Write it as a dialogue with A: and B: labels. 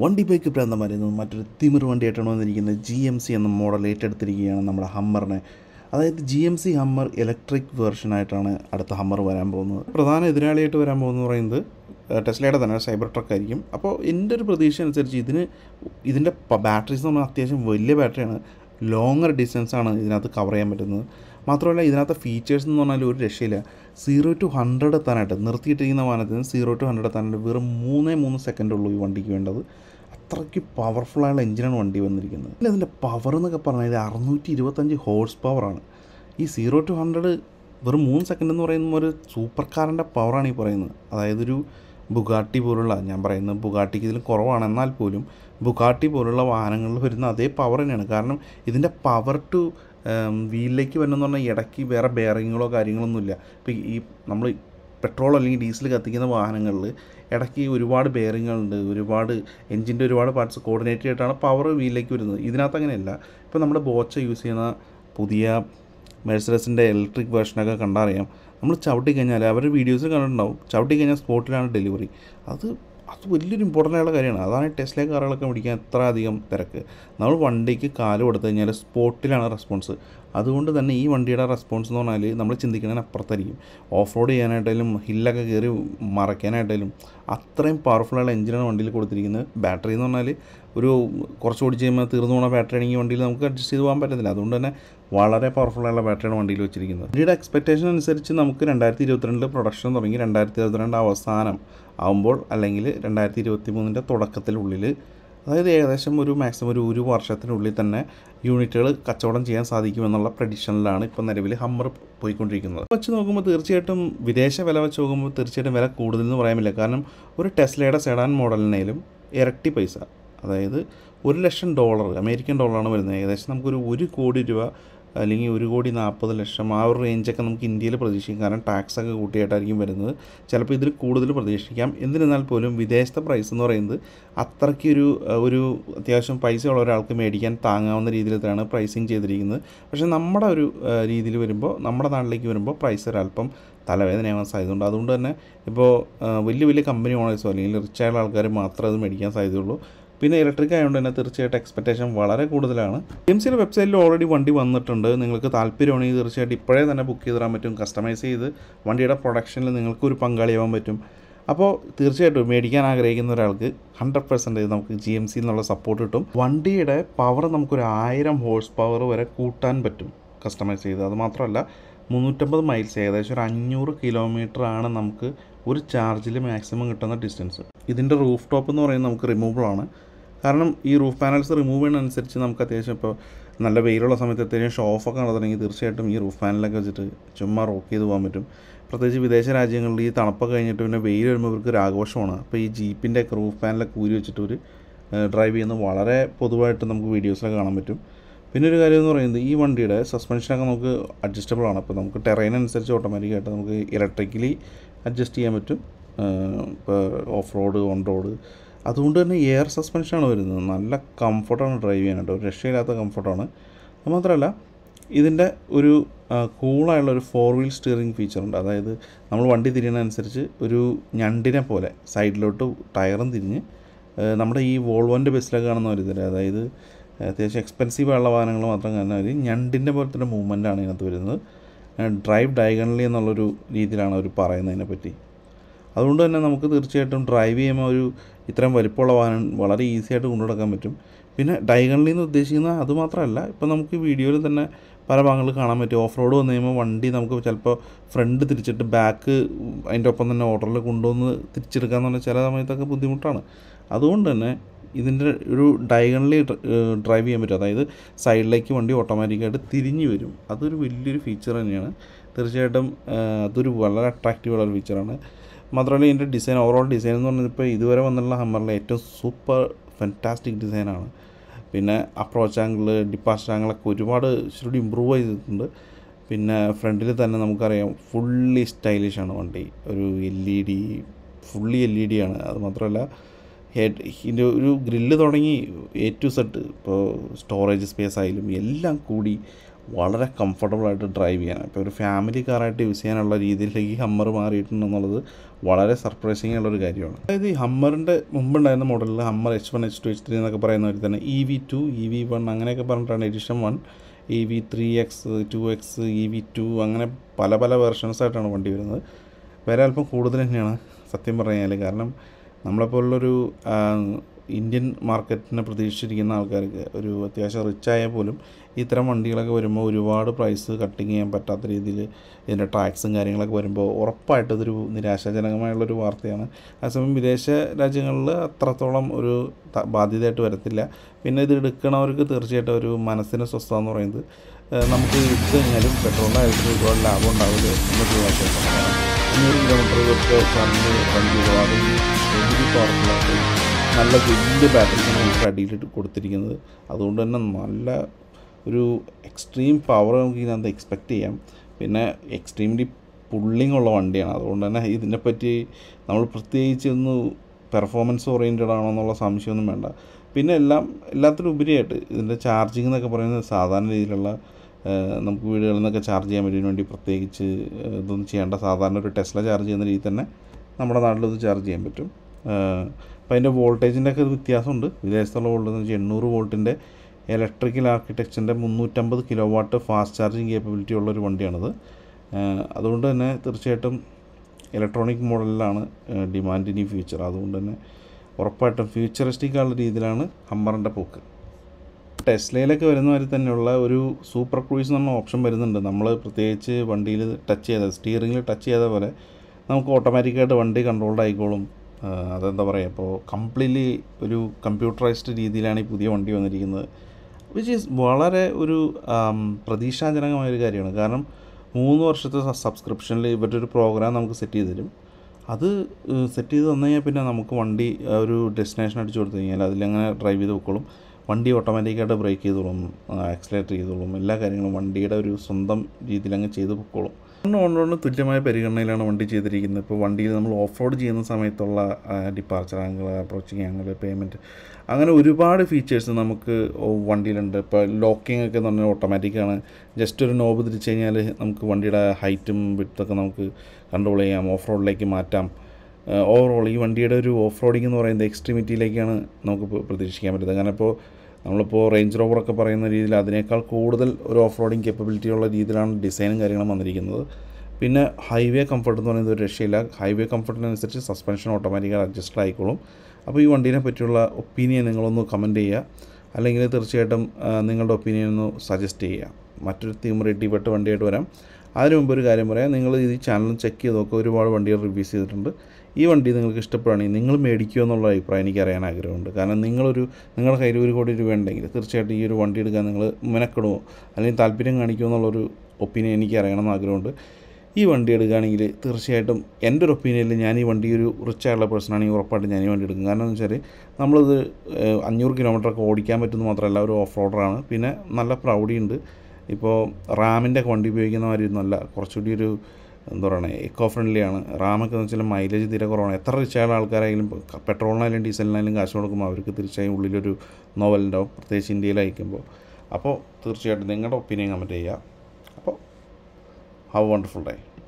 A: വണ്ടി ബൈക്ക് പ്രാന്തമായിരുന്നു മറ്റൊരു തിമിർ വണ്ടിയായിട്ടാണ് വന്നിരിക്കുന്നത്. ജി എം സി എന്ന മോഡൽ ഏറ്റെടുത്തിരിക്കുകയാണ് നമ്മുടെ ഹമ്മറിനെ അതായത് G M C Hummer electric വേർഷനായിട്ടാണ് അടുത്ത ഹമ്മർ വരാൻ പോകുന്നത്. പ്രധാന എതിരാളിയായിട്ട് വരാൻ പോകുന്നത് പറയുന്നത് ടെസ്ലയുടെ തന്നെ സൈബർ ട്രക്ക് ആയിരിക്കും. അപ്പോൾ എന്റെ ഒരു പ്രതീക്ഷ അനുസരിച്ച് ഇതിന് ഇതിന്റെ ബാറ്ററീസ് എന്ന് പറഞ്ഞാൽ അത്യാവശ്യം വലിയ ബാറ്ററിയാണ് ലോങ്ങർ ഡിസ്റ്റൻസാണ് ഇതിനകത്ത് കവർ ചെയ്യാൻ പറ്റുന്നത്. മാത്രമല്ല ഇതിനകത്ത് ഫീച്ചേഴ്സ് എന്ന് പറഞ്ഞാൽ ഒരു രക്ഷയില്ല. സീറോ ടു ഹൺഡ്രഡ് എത്താനായിട്ട് നിർത്തിയിട്ടിരിക്കുന്ന വാഹനത്തിന് സീറോ ടു ഹൺഡ്രഡ് എത്താനായിട്ട് വെറും മൂന്നേ മൂന്ന് സെക്കൻഡ് ഉള്ളൂ ഈ വണ്ടിക്ക് വേണ്ടത്. അത്രയ്ക്ക് പവർഫുള്ളായുള്ള എഞ്ചിനാണ് വണ്ടി വന്നിരിക്കുന്നത്. അല്ല അതിന്റെ പവർ എന്നൊക്കെ പറഞ്ഞാൽ അറുന്നൂറ്റി ഇരുപത്തഞ്ച് ഹോഴ്സ് പവറാണ് ഈ സീറോ ടു ഹൺഡ്രഡ് വെറും മൂന്ന് സെക്കൻഡ് എന്ന് പറയുന്ന ഒരു സൂപ്പർ കാറിന്റെ പവറാണ് ഈ പറയുന്നത്. അതായത് ഒരു ബുഗാട്ടി പോലുള്ള ഞാൻ പറയുന്നത് ബുഗാട്ടിക്ക് ഇതിൽ കുറവാണ്. എന്നാൽ പോലും ബുഗാട്ടി പോലുള്ള വാഹനങ്ങളിൽ വരുന്ന അതേ പവർ തന്നെയാണ്. കാരണം ഇതിന്റെ പവർ ടു വീലിലേക്ക് വരുന്നതെന്ന് പറഞ്ഞാൽ ഇടയ്ക്ക് വേറെ ബെയറിങ്ങുകളോ കാര്യങ്ങളൊന്നുമില്ല. ഇപ്പോൾ ഈ നമ്മൾ പെട്രോൾ അല്ലെങ്കിൽ ഡീസൽ കത്തിക്കുന്ന വാഹനങ്ങളിൽ ഇടയ്ക്ക് ഒരുപാട് ബെയറിങ്ങുകളുണ്ട് ഒരുപാട് എഞ്ചിന്റെ ഒരുപാട് പാർട്സ് കോർഡിനേറ്റ് ചെയ്തിട്ടാണ് പവർ വീലിലേക്ക് വരുന്നത്. ഇതിനകത്ത് അങ്ങനെയല്ല. ഇപ്പോൾ നമ്മുടെ ബോച്ച യൂസ് ചെയ്യുന്ന പുതിയ മെഴ്സറസിന്റെ ഇലക്ട്രിക് വേർഷനൊക്കെ കണ്ടറിയാം നമ്മൾ ചവിട്ടി കഴിഞ്ഞാൽ അവരുടെ വീഡിയോസിൽ കണ്ടിട്ടുണ്ടാവും. ചവിട്ടി കഴിഞ്ഞാൽ സ്പോട്ടിലാണ് ഡെലിവറി അത് അത് വലിയൊരു ഇമ്പോർട്ടന്റ് ആയുള്ള കാര്യമാണ്. അതാണ് ടെസ്റ്റിലെ കാറുകളൊക്കെ മേടിക്കാൻ ഇത്ര അധികം തിരക്ക്. നമ്മൾ വണ്ടിക്ക് കാൽ കൊടുത്തു കഴിഞ്ഞാൽ സ്പോട്ടിലാണ് റെസ്പോൺസ് അതുകൊണ്ട് തന്നെ ഈ വണ്ടിയുടെ റെസ്പോൺസ് എന്ന് പറഞ്ഞാൽ നമ്മൾ ചിന്തിക്കുന്നതിന് അപ്പുറത്തായിരിക്കും ഓഫ് റോഡ് ചെയ്യാനായിട്ടായാലും ഹില്ലൊക്കെ കയറി മറയ്ക്കാനായിട്ടായാലും അത്രയും പവർഫുള്ളായുള്ള എഞ്ചിനാണ് വണ്ടിയിൽ കൊടുത്തിരിക്കുന്നത്. ബാറ്ററി എന്ന് പറഞ്ഞാൽ ഒരു കുറച്ച് ഓടിച്ച് കഴിയുമ്പോൾ തീർന്നു പോകുന്ന ബാറ്ററി ആണെങ്കിൽ വണ്ടിയിൽ നമുക്ക് അഡ്ജസ്റ്റ് ചെയ്ത് പോകാൻ പറ്റത്തില്ല. അതുകൊണ്ട് തന്നെ വളരെ പവർഫുള്ളായുള്ള ബാറ്ററിയാണ് വണ്ടിയിൽ വെച്ചിരിക്കുന്നത്. വണ്ടിയുടെ എക്സ്പെക്റ്റേഷൻ അനുസരിച്ച് നമുക്ക് രണ്ടായിരത്തി ഇരുപത്തിരണ്ടിൽ പ്രൊഡക്ഷൻ തുടങ്ങി. രണ്ടായിരത്തി ഇരുപത്തിരണ്ട് അവസാനം ആകുമ്പോൾ അല്ലെങ്കിൽ രണ്ടായിരത്തി ഇരുപത്തി മൂന്നിന്റെ തുടക്കത്തിനുള്ളിൽ അതായത് ഏകദേശം ഒരു മാക്സിമം ഒരു ഒരു വർഷത്തിനുള്ളിൽ തന്നെ യൂണിറ്റുകൾ കച്ചവടം ചെയ്യാൻ സാധിക്കുമെന്നുള്ള പ്രഡിഷനിലാണ് ഇപ്പോൾ നിലവിൽ ഹമ്മർ പോയിക്കൊണ്ടിരിക്കുന്നത്. വെച്ച് നോക്കുമ്പോൾ തീർച്ചയായിട്ടും വിദേശ വില വെച്ച് നോക്കുമ്പോൾ തീർച്ചയായിട്ടും വില കൂടുതലെന്ന് പറയാമില്ല കാരണം ഒരു ടെസ്ലയുടെ സെഡാൻ മോഡലിനേലും ഇരട്ടി പൈസ. അതായത് ഒരു ലക്ഷം ഡോളർ അമേരിക്കൻ ഡോളറാണ് വരുന്നത്. ഏകദേശം നമുക്കൊരു ഒരു കോടി രൂപ അല്ലെങ്കിൽ ഒരു കോടി നാൽപ്പത് ലക്ഷം ആ ഒരു റേഞ്ചൊക്കെ നമുക്ക് ഇന്ത്യയിൽ പ്രതീക്ഷിക്കാം. കാരണം ടാക്സ് ഒക്കെ കൂട്ടിയായിട്ടായിരിക്കും വരുന്നത്. ചിലപ്പോൾ ഇതിൽ കൂടുതൽ പ്രതീക്ഷിക്കാം. എന്നിരുന്നാൽ പോലും വിദേശത്തെ പ്രൈസ് എന്ന് പറയുന്നത് അത്രയ്ക്ക് ഒരു ഒരു അത്യാവശ്യം പൈസയുള്ള ഒരാൾക്ക് മേടിക്കാൻ താങ്ങാവുന്ന രീതിയിലാണ് പ്രൈസിങ് ചെയ്തിരിക്കുന്നത്. പക്ഷേ നമ്മുടെ ഒരു രീതിയിൽ വരുമ്പോൾ നമ്മുടെ നാട്ടിലേക്ക് വരുമ്പോൾ പ്രൈസ് ഒരല്പം തലവേദനയാവാൻ സാധ്യതയുണ്ട്. അതുകൊണ്ട് തന്നെ ഇപ്പോൾ വലിയ വലിയ കമ്പനി ഓണേഴ്സോ അല്ലെങ്കിൽ റിച്ചായുള്ള ആൾക്കാർ മാത്രമേ അത് മേടിക്കാൻ സാധ്യതയുള്ളൂ. പിന്നെ ഇലക്ട്രിക് ആയതുകൊണ്ട് തന്നെ തീർച്ചയായിട്ടും എക്സ്പെക്റ്റേഷൻ വളരെ കൂടുതലാണ്. എം സിയുടെ വെബ്സൈറ്റിൽ ഓൾറെഡി വണ്ടി വന്നിട്ടുണ്ട്. നിങ്ങൾക്ക് താല്പര്യമാണെങ്കിൽ തീർച്ചയായിട്ടും ഇപ്പോഴേ തന്നെ ബുക്ക് ചെയ്ത് തരാൻ പറ്റും. കസ്റ്റമൈസ് ചെയ്ത് വണ്ടിയുടെ പ്രൊഡക്ഷനിൽ നിങ്ങൾക്ക് ഒരു പങ്കാളിയാവാൻ പറ്റും. അപ്പോൾ തീർച്ചയായിട്ടും മേടിക്കാൻ ആഗ്രഹിക്കുന്ന ഒരാൾക്ക് ഹൺഡ്രഡ് പെർസെന്റേജ് നമുക്ക് ജി എം സി എന്നുള്ള സപ്പോർട്ട് കിട്ടും. വണ്ടിയുടെ പവർ നമുക്കൊരു ആയിരം ഹോഴ്സ് പവർ വരെ കൂട്ടാൻ പറ്റും കസ്റ്റമൈസ് ചെയ്ത്. അത് മാത്രമല്ല മുന്നൂറ്റമ്പത് മൈൽസ് ഏകദേശം ഒരു അഞ്ഞൂറ് കിലോമീറ്റർ ആണ് നമുക്ക് ഒരു ചാർജിൽ മാക്സിമം കിട്ടുന്ന ഡിസ്റ്റൻസ് ഇതിന്റെ റൂഫ് ടോപ്പ് എന്ന് പറയുന്നത് നമുക്ക് റിമൂവബിൾ ആണ്. കാരണം ഈ റൂഫ് പാനൽസ് റിമൂവ് ചെയ്യുന്നതനുസരിച്ച് നമുക്ക് അത്യാവശ്യം ഇപ്പോൾ നല്ല വെയിലുള്ള സമയത്ത് അത്യാവശ്യം ഷോ ഓഫൊക്കെ നടത്തണമെങ്കിൽ തീർച്ചയായിട്ടും ഈ റൂഫ് പാനലൊക്കെ വെച്ചിട്ട് ചുമ്മാ റോക്ക് ചെയ്ത് പോകാൻ പറ്റും. പ്രത്യേകിച്ച് വിദേശ രാജ്യങ്ങളിൽ ഈ തണുപ്പൊക്കെ കഴിഞ്ഞിട്ട് പിന്നെ വെയിൽ വരുമ്പോൾ ഇവർക്ക് ഒരു ആഘോഷമാണ്. അപ്പോൾ ഈ ജീപ്പിന്റെ ഒക്കെ റൂഫ് പാനലൊക്കെ ഊരി വെച്ചിട്ട് ഒരു ഡ്രൈവ് ചെയ്യുന്നത് വളരെ പൊതുവായിട്ട് നമുക്ക് വീഡിയോസിലൊക്കെ കാണാൻ പറ്റും. പിന്നെ ഒരു കാര്യം എന്ന് പറയുന്നത് ഈ വണ്ടിയുടെ സസ്പെൻഷനൊക്കെ നമുക്ക് അഡ്ജസ്റ്റബിൾ ആണ്. അപ്പോൾ നമുക്ക് ടെറൈൻ അനുസരിച്ച് ഓട്ടോമാറ്റിക്കായിട്ട് നമുക്ക് ഇലക്ട്രിക്കലി അഡ്ജസ്റ്റ് ചെയ്യാൻ പറ്റും. ഇപ്പോൾ ഓഫ് റോഡ് ഓൺ റോഡ് അതുകൊണ്ട് തന്നെ എയർ സസ്പെൻഷനാണ് വരുന്നത്. നല്ല കംഫർട്ടാണ് ഡ്രൈവ് ചെയ്യാനായിട്ട് ഒരു രക്ഷയില്ലാത്ത കംഫർട്ടാണ്. അത് മാത്രമല്ല ഇതിന്റെ ഒരു കൂളായുള്ള ഒരു ഫോർ വീൽ സ്റ്റിയറിംഗ് ഫീച്ചറുണ്ട് അതായത് നമ്മൾ വണ്ടി തിരിയുന്നതനുസരിച്ച് ഒരു ഞണ്ടിനെ പോലെ സൈഡിലോട്ട് ടയറും തിരിഞ്ഞ് നമ്മുടെ ഈ വോൾവോന്റെ ബസ്സിലൊക്കെ കാണുന്ന ഒരു ഇതിൽ അതായത് അത്യാവശ്യം എക്സ്പെൻസീവ് ആയുള്ള വാഹനങ്ങൾ മാത്രം കാണുന്ന ഒരു ഞണ്ടിന്റെ പോലത്തെ മൂവ്മെന്റാണ് ഇതിനകത്ത് വരുന്നത്. ഡ്രൈവ് ഡയഗണലി എന്നുള്ളൊരു രീതിയിലാണ് അവർ പറയുന്നതിനെ പറ്റി അതുകൊണ്ട് തന്നെ നമുക്ക് തീർച്ചയായിട്ടും ഡ്രൈവ് ചെയ്യുമ്പോൾ ഒരു ഇത്രയും വലിപ്പമുള്ള വാഹനം വളരെ ഈസി ആയിട്ട് കൊണ്ടുനടക്കാൻ പറ്റും. പിന്നെ ഡയഗണലി എന്ന് ഉദ്ദേശിക്കുന്നത് അതുമാത്രമല്ല ഇപ്പോൾ നമുക്ക് വീഡിയോയിൽ തന്നെ പല ഭാഗങ്ങളിൽ കാണാൻ പറ്റും. ഓഫ് റോഡ് വന്നു കഴിയുമ്പോൾ വണ്ടി നമുക്ക് ചിലപ്പോൾ ഫ്രണ്ട് തിരിച്ചിട്ട് ബാക്ക് അതിന്റെ ഒപ്പം തന്നെ ഓർഡറിൽ കൊണ്ടുവന്ന് തിരിച്ചെടുക്കുക എന്ന് പറഞ്ഞാൽ ചില സമയത്തൊക്കെ ബുദ്ധിമുട്ടാണ്. അതുകൊണ്ട് തന്നെ ഇതിന്റെ ഒരു ഡയഗണലി ഡ്രൈവ് ചെയ്യാൻ പറ്റും. അതായത് സൈഡിലേക്ക് വണ്ടി ഓട്ടോമാറ്റിക്കായിട്ട് തിരിഞ്ഞു വരും. അതൊരു വലിയൊരു ഫീച്ചർ തന്നെയാണ്. തീർച്ചയായിട്ടും അതൊരു വളരെ അട്രാക്റ്റീവുള്ള ഒരു ഫീച്ചറാണ് മാത്രമല്ല ഇതിന്റെ ഡിസൈൻ ഓവറോൾ ഡിസൈൻ എന്ന് പറഞ്ഞാൽ ഇപ്പോൾ ഇതുവരെ വന്നിട്ടുള്ള ഹമ്മറിലെ ഏറ്റവും സൂപ്പർ ഫെന്റാസ്റ്റിക് ഡിസൈനാണ് പിന്നെ അപ്രോച്ച് ആംഗിൾ ഡിപ്പാസ്റ്റ് ആംഗിളൊക്കെ ഒരുപാട് ഇച്ചിരി ഇമ്പ്രൂവ് ചെയ്തിട്ടുണ്ട്. പിന്നെ ഫ്രണ്ടിൽ തന്നെ നമുക്കറിയാം ഫുള്ളി ആണ് വണ്ടി. ഒരു L E D fully L E D ആണ്. അത് മാത്രമല്ല ഹെഡ് ഇതിന്റെ ഒരു ഗ്രില്ല് തുടങ്ങി എ ടു സെറ്റ് ഇപ്പോൾ സ്റ്റോറേജ് സ്പേസ് ആയാലും എല്ലാം കൂടി വളരെ കംഫർട്ടബിളായിട്ട് ഡ്രൈവ് ചെയ്യാൻ. ഇപ്പോൾ ഒരു ഫാമിലി കാറായിട്ട് യൂസ് ചെയ്യാനുള്ള രീതിയിലേക്ക് ഈ ഹമ്മർ മാറിയിട്ടുണ്ടെന്നുള്ളത് വളരെ സർപ്രൈസിങ് ഉള്ളൊരു കാര്യമാണ്. അതായത് ഈ ഹമ്മറിന്റെ മുമ്പുണ്ടായിരുന്ന മോഡലിൽ Hummer H one H two H three എന്നൊക്കെ പറയുന്ന പോലെ തന്നെ E V two E V one അങ്ങനെയൊക്കെ പറഞ്ഞിട്ടാണ് edition one E V three X two X E V two അങ്ങനെ പല പല വെർഷൻസ് ആയിട്ടാണ് വണ്ടി വരുന്നത്. വില അല്പം കൂടുതൽ തന്നെയാണ് സത്യം പറഞ്ഞാൽ കാരണം നമ്മളെപ്പോലുള്ളൊരു ഇന്ത്യൻ മാർക്കറ്റിനെ പ്രതീക്ഷിച്ചിരിക്കുന്ന ആൾക്കാർക്ക് ഒരു അത്യാവശ്യം റിച്ച് ആയാൽ പോലും ഇത്തരം വണ്ടികളൊക്കെ വരുമ്പോൾ ഒരുപാട് പ്രൈസ് കട്ടിങ് ചെയ്യാൻ പറ്റാത്ത രീതിയിൽ ഇതിന്റെ ടാക്സും കാര്യങ്ങളൊക്കെ വരുമ്പോൾ ഉറപ്പായിട്ടും ഇതൊരു നിരാശാജനകമായുള്ളൊരു വാർത്തയാണ്. അതേസമയം വിദേശ രാജ്യങ്ങളിൽ അത്രത്തോളം ഒരു ബാധ്യതയായിട്ട് വരത്തില്ല. പിന്നെ ഇത് എടുക്കണവർക്ക് തീർച്ചയായിട്ടും ഒരു മനസ്സിന് സ്വസ്ഥത എന്ന് പറയുന്നത് നമുക്ക് എടുത്തു കഴിഞ്ഞാലും പെട്രോളിനായിട്ട് ഒരുപാട് ലാഭം ഉണ്ടാവില്ല എന്നൊരു വാർത്തയാണ് അഞ്ഞൂറ് കിലോമീറ്ററുകൾക്ക് കറണ്ട് റൺ വണ്ടി ഒരുപാട് ഹെവി പവർഫുള്ളായിട്ട് നല്ല വലിയ ബാറ്ററിയാണ് നമുക്ക് അടിയിൽ കൊടുത്തിരിക്കുന്നത്. അതുകൊണ്ട് തന്നെ നല്ല ഒരു എക്സ്ട്രീം പവർ നമുക്ക് ഇതിനകത്ത് എക്സ്പെക്റ്റ് ചെയ്യാം. പിന്നെ എക്സ്ട്രീംലി പുള്ളിങ് ഉള്ള വണ്ടിയാണ്. അതുകൊണ്ട് തന്നെ ഇതിനെപ്പറ്റി നമ്മൾ പ്രത്യേകിച്ച് ഒന്ന് പെർഫോമൻസ് ഓറിയന്റഡ് ആണോ എന്നുള്ള സംശയമൊന്നും വേണ്ട. പിന്നെ എല്ലാം എല്ലാത്തിനും ഉപരിയായിട്ട് ഇതിന്റെ ചാർജിങ് എന്നൊക്കെ പറയുന്നത് സാധാരണ രീതിയിലുള്ള നമുക്ക് വീടുകളിൽ നിന്നൊക്കെ ചാർജ് ചെയ്യാൻ പറ്റുന്നതിന് വേണ്ടി പ്രത്യേകിച്ച് ഇതൊന്നും ചെയ്യേണ്ട സാധാരണ ഒരു ടെസ്ല ചാർജ് ചെയ്യുന്ന രീതിയിൽ തന്നെ നമ്മുടെ നാട്ടിലൊന്ന് ചാർജ് ചെയ്യാൻ പറ്റും. അപ്പോൾ അതിന്റെ വോൾട്ടേജിന്റെ ഒക്കെ വ്യത്യാസമുണ്ട്. വിദേശത്തുള്ള വോൾട്ടേജ് എന്ന് വെച്ചാൽ എണ്ണൂറ് വോൾട്ടിന്റെ ഇലക്ട്രിക്കൽ ആർക്കിടെക്ചറിന്റെ മുന്നൂറ്റമ്പത് kilo watt fast charging capability ഉള്ള ഒരു വണ്ടിയാണിത്. അതുകൊണ്ട് തന്നെ തീർച്ചയായിട്ടും ഇലക്ട്രോണിക് മോഡലിലാണ് ഡിമാൻഡ് ഇനി ഫ്യൂച്ചർ അതുകൊണ്ട് തന്നെ ഉറപ്പായിട്ടും ഫ്യൂച്ചറിസ്റ്റിക് ആയുള്ള രീതിയിലാണ് ഹമ്മറിന്റെ പോക്ക്. ടെസ്ലയിലൊക്കെ വരുന്ന മാതിരി തന്നെയുള്ള ഒരു സൂപ്പർ ക്രൂയിസ് എന്ന് പറഞ്ഞ ഓപ്ഷൻ വരുന്നുണ്ട്. നമ്മൾ പ്രത്യേകിച്ച് വണ്ടിയിൽ ടച്ച് ചെയ്ത സ്റ്റിയറിങ്ങിൽ ടച്ച് ചെയ്ത പോലെ നമുക്ക് ഓട്ടോമാറ്റിക്കായിട്ട് വണ്ടി കൺട്രോൾഡ് ആയിക്കോളും. അതെന്താ പറയുക ഇപ്പോൾ കംപ്ലീറ്റ്ലി ഒരു കമ്പ്യൂട്ടറൈസ്ഡ് രീതിയിലാണ് ഈ പുതിയ വണ്ടി വന്നിരിക്കുന്നത്. വിച്ച് ഈസ് വളരെ ഒരു പ്രതീക്ഷാജനകമായൊരു കാര്യമാണ്. കാരണം മൂന്ന് വർഷത്തെ സബ്സ്ക്രിപ്ഷനിൽ ഇവരുടെ ഒരു പ്രോഗ്രാം നമുക്ക് സെറ്റ് ചെയ്ത് തരും. അത് സെറ്റ് ചെയ്ത് തന്നു പിന്നെ നമുക്ക് വണ്ടി ഒരു ഡെസ്റ്റിനേഷൻ അടിച്ചു കൊടുത്തു കഴിഞ്ഞാൽ അതിലങ്ങനെ ഡ്രൈവ് ചെയ്ത് വെക്കോളും. വണ്ടി ഓട്ടോമാറ്റിക്കായിട്ട് ബ്രേക്ക് ചെയ്തോളും ആക്സിലേറ്റർ ചെയ്തോളും. എല്ലാ കാര്യങ്ങളും വണ്ടിയുടെ ഒരു സ്വന്തം രീതിയിൽ അങ്ങ് ചെയ്ത് പൊക്കോളും ഓണോണ് തുല്യമായ പരിഗണനയിലാണ് വണ്ടി ചെയ്തിരിക്കുന്നത്. ഇപ്പോൾ വണ്ടിയിൽ നമ്മൾ ഓഫ് റോഡ് ചെയ്യുന്ന സമയത്തുള്ള departure angle approaching angle payment അങ്ങനെ ഒരുപാട് ഫീച്ചേഴ്സ് നമുക്ക് വണ്ടിയിലുണ്ട്. ഇപ്പോൾ ലോക്കിംഗ് ഒക്കെ എന്ന് പറഞ്ഞാൽ ഓട്ടോമാറ്റിക്കാണ് ജസ്റ്റ് ഒരു നോബ് തിരിച്ചു കഴിഞ്ഞാൽ നമുക്ക് വണ്ടിയുടെ ഹൈറ്റും വിട്ടൊക്കെ നമുക്ക് കൺട്രോൾ ചെയ്യാം. ഓഫ് റോഡിലേക്ക് മാറ്റാം ഓവറോൾ ഈ വണ്ടിയുടെ ഒരു ഓഫ് റോഡിംഗ് എന്ന് പറയുന്നത് എക്സ്ട്രീമിറ്റിയിലേക്കാണ് നമുക്ക് പ്രതീക്ഷിക്കാൻ പറ്റുന്നത്. കാരണം ഇപ്പോൾ നമ്മളിപ്പോൾ റേഞ്ച് റോവറൊക്കെ പറയുന്ന രീതിയിൽ അതിനേക്കാൾ കൂടുതൽ ഒരു ഓഫ് റോഡിങ് കേപ്പബിലിറ്റി ഉള്ള രീതിയിലാണ് ഡിസൈനും കാര്യങ്ങളും വന്നിരിക്കുന്നത്. പിന്നെ ഹൈവേ കംഫർട്ട് എന്ന് പറയുന്നത് ഒരു രക്ഷയില്ല. ഹൈവേ കംഫർട്ടിനനുസരിച്ച് സസ്പെൻഷൻ ഓട്ടോമാറ്റിക്കായി അഡ്ജസ്റ്റ് ആയിക്കോളും. അപ്പോൾ ഈ വണ്ടീനെ പറ്റിയുള്ള ഒപ്പീനിയൻ നിങ്ങളൊന്ന് കമന്റ് ചെയ്യുക. അല്ലെങ്കിൽ തീർച്ചയായിട്ടും നിങ്ങളുടെ ഒപ്പീനിയൻ ഒന്ന് സജസ്റ്റ് ചെയ്യുക. മറ്റൊരു തീം റെഡിപ്പെട്ട് വണ്ടിയായിട്ട് വരാം. അതിന് മുമ്പ് ഒരു കാര്യം പറയാം. നിങ്ങൾ ഈ ചാനൽ ചെക്ക് ചെയ്ത് നോക്കുക ഒരുപാട് വണ്ടികൾ റിവ്യൂസ് ചെയ്തിട്ടുണ്ട്. ഈ വണ്ടി നിങ്ങൾക്ക് ഇഷ്ടപ്പെടുകയാണെങ്കിൽ നിങ്ങൾ മേടിക്കുമോ എന്നുള്ള അഭിപ്രായം എനിക്ക് അറിയാൻ ആഗ്രഹമുണ്ട്. കാരണം നിങ്ങളൊരു നിങ്ങളുടെ കയ്യിൽ ഒരു കോടി രൂപ ഉണ്ടെങ്കിൽ തീർച്ചയായിട്ടും ഈ ഒരു വണ്ടി എടുക്കാൻ നിങ്ങൾ മെനക്കെടുമോ? അല്ലെങ്കിൽ താല്പര്യം കാണിക്കുമോ എന്നുള്ളൊരു ഒപ്പീനിയൻ എനിക്ക് അറിയണമെന്ന് ആഗ്രഹമുണ്ട്. ഈ വണ്ടി എടുക്കുകയാണെങ്കിൽ തീർച്ചയായിട്ടും എന്റെ ഒരു ഒപ്പീനിയനിൽ ഞാൻ ഈ വണ്ടി ഒരു റിച്ച് ആയിട്ടുള്ള പേഴ്സൺ ആണെങ്കിൽ ഉറപ്പായിട്ടും ഞാൻ ഈ വണ്ടി എടുക്കും. കാരണം എന്ന് വെച്ചാൽ നമ്മളിത് അഞ്ഞൂറ് കിലോമീറ്ററൊക്കെ ഓടിക്കാൻ പറ്റുന്നത് മാത്രമല്ല ഒരു ഓഫ് റോഡറാണ് പിന്നെ നല്ല പ്രൗഡി ഉണ്ട്. ഇപ്പോൾ റാമിന്റെ വണ്ടി ഉപയോഗിക്കുന്ന മാതിരി ഒന്നുമല്ല കുറച്ചുകൂടി ഒരു എന്താ പറയുക എക്കോ ഫ്രണ്ട്ലി ആണ്. റാമൊക്കെ എന്ന് വെച്ചാൽ മൈലേജ് തീരെ കുറവാണ്. എത്ര റിച്ചായുള്ള ആൾക്കാരായാലും പെട്രോളിനായാലും ഡീസലിനായാലും കാശ് കൊടുക്കുമ്പോൾ അവർക്ക് തീർച്ചയായും ഉള്ളിലൊരു നോവലുണ്ടാവും പ്രത്യേകിച്ച് ഇന്ത്യയിൽ അയക്കുമ്പോൾ. അപ്പോൾ തീർച്ചയായിട്ടും നിങ്ങളുടെ ഒപ്പീനിയൻ കമന്റ് ചെയ്യുക. അപ്പോൾ ഹൗ വണ്ടർഫുൾ ഡേ